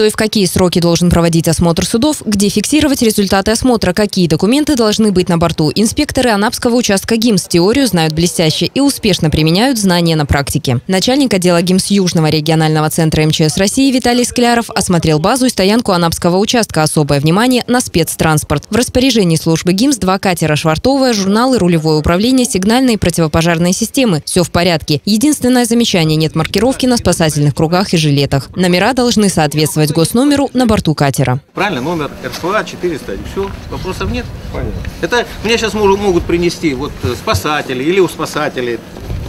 Кто и в какие сроки должен проводить осмотр судов, где фиксировать результаты осмотра, какие документы должны быть на борту. Инспекторы Анапского участка ГИМС теорию знают блестяще и успешно применяют знания на практике. Начальник отдела ГИМС Южного регионального центра МЧС России Виталий Скляров осмотрел базу и стоянку Анапского участка. Особое внимание на спецтранспорт. В распоряжении службы ГИМС два катера «Швартовая», журналы, рулевое управление, сигнальные и противопожарные системы. Все в порядке. Единственное замечание – нет маркировки на спасательных кругах и жилетах. Номера должны соответствовать госномеру на борту катера. Правильно, номер РФА 400. Все, вопросов нет. Понятно. Это мне сейчас могут, могут принести вот э, спасатели или у спасателей,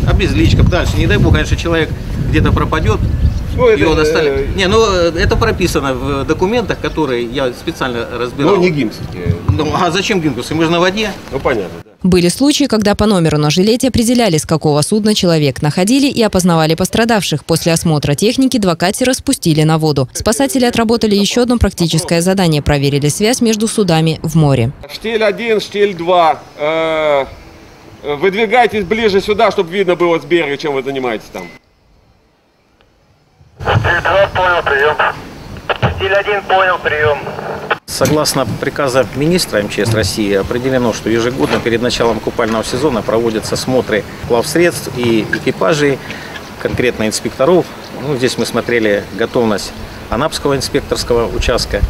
обезличка, дальше. Не дай бог, конечно, человек где-то пропадет, Ну, это, его достали. э, Не, ну э, это прописано в документах, которые я специально разбирал. Ну, не гимнские. Ну, а зачем гинкусы? Мы же на воде. Ну, понятно, да. Были случаи, когда по номеру на жилете определяли, с какого судна человек находили и опознавали пострадавших. После осмотра техники два катера спустили на воду. Спасатели отработали еще одно практическое задание – проверили связь между судами в море. Штиль 1, штиль 2. Э, выдвигайтесь ближе сюда, чтобы видно было с берега, чем вы занимаетесь там. Стиль 2 понял, прием. Стиль 1 понял, прием. Согласно приказа министра МЧС России определено, что ежегодно перед началом купального сезона проводятся смотры плавсредств и экипажей, конкретно инспекторов. Ну, здесь мы смотрели готовность Анапского инспекторского участка,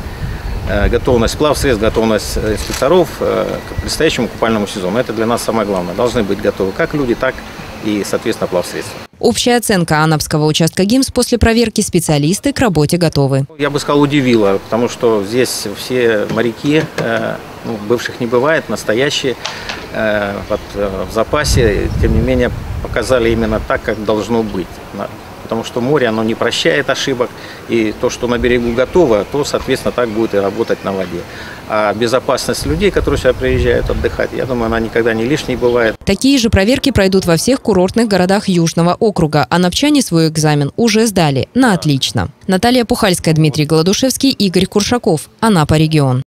э, готовность плавсредств, готовность э, инспекторов э, к предстоящему купальному сезону. Это для нас самое главное. Должны быть готовы как люди, так и, соответственно, плавсредства. Общая оценка Анапского участка ГИМС после проверки специалисты к работе готовы. Я бы сказал, удивило, потому что здесь все моряки, э, ну, бывших не бывает, настоящие, э, вот, э, в запасе, тем не менее, показали именно так, как должно быть. Потому что море, оно не прощает ошибок, и то, что на берегу готово, то, соответственно, так будет и работать на воде. А безопасность людей, которые сюда приезжают отдыхать, я думаю, она никогда не лишней бывает. Такие же проверки пройдут во всех курортных городах Южного округа, а напчане свой экзамен уже сдали на отлично. Наталья Пухальская, Дмитрий Голодушевский, Игорь Куршаков. Анапа регион.